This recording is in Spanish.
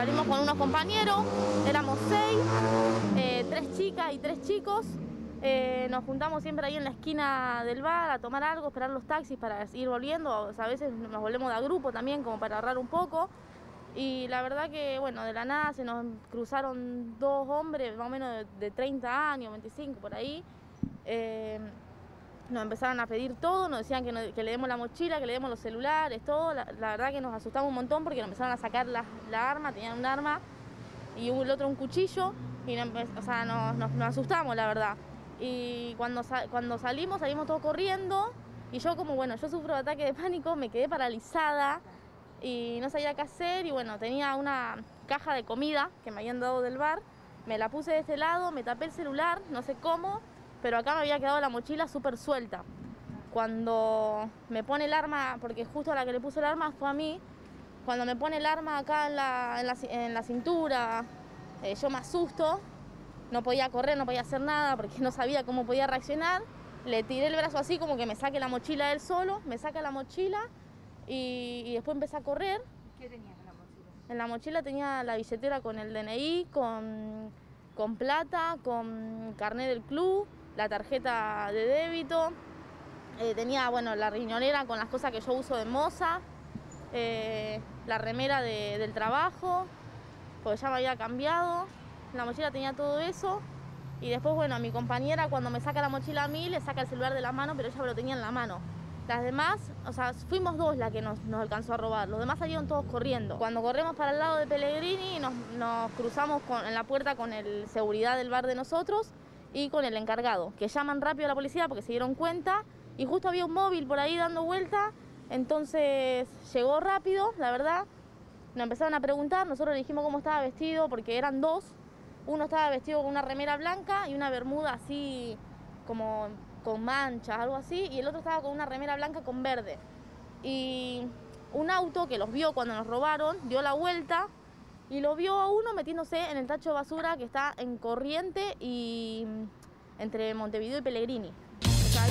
salimos con unos compañeros, éramos seis, eh, tres chicas y tres chicos. Eh, nos juntamos siempre ahí en la esquina del bar a tomar algo, esperar los taxis para ir volviendo. A veces nos volvemos de grupo también, como para ahorrar un poco. Y la verdad que, bueno, de la nada se nos cruzaron dos hombres, más o menos de, 30 años, 25 por ahí. Eh, nos empezaron a pedir todo, nos decían que, le demos la mochila, que le demos los celulares, todo. La, verdad que nos asustamos un montón porque nos empezaron a sacar la, arma, tenían un arma y el otro un cuchillo. Y o sea, nos, asustamos, la verdad. Y cuando, cuando salimos, salimos todos corriendo. Y yo como, bueno, yo sufro de ataque de pánico, me quedé paralizada y no sabía qué hacer. Y bueno, tenía una caja de comida que me habían dado del bar. Me la puse de este lado, me tapé el celular, no sé cómo pero acá me había quedado la mochila súper suelta. Cuando me pone el arma, porque justo a la que le puso el arma fue a mí, cuando me pone el arma acá en la, cintura, eh, yo me asusto, no podía correr, no podía hacer nada porque no sabía cómo podía reaccionar. Le tiré el brazo así como que me saque la mochila él solo, me saca la mochila y, después empecé a correr. ¿Qué tenías en la mochila? En la mochila tenía la billetera con el DNI, con, con plata, con carnet del club, la tarjeta de débito, eh, tenía bueno, la riñonera con las cosas que yo uso de moza, eh, la remera del trabajo, porque ya me había cambiado, la mochila tenía todo eso. Y después, bueno, a mi compañera cuando me saca la mochila a mí, le saca el celular de la mano, pero ella me lo tenía en la mano. Las demás, o sea, fuimos dos las que nos, alcanzó a robar. Los demás salieron todos corriendo. Cuando corremos para el lado de Pellegrini, nos, nos cruzamos con, en la puerta con el seguridad del bar de nosotros y con el encargado, que llaman rápido a la policía porque se dieron cuenta y justo había un móvil por ahí dando vuelta, entonces llegó rápido, la verdad. Nos empezaron a preguntar, nosotros le dijimos cómo estaba vestido porque eran dos. Uno estaba vestido con una remera blanca y una bermuda así como con manchas, algo así, y el otro estaba con una remera blanca con verde. Y un auto que los vio cuando nos robaron dio la vuelta y lo vio a uno metiéndose en el tacho de basura que está en Corriente y mm, entre Montevideo y Pellegrini. O sea,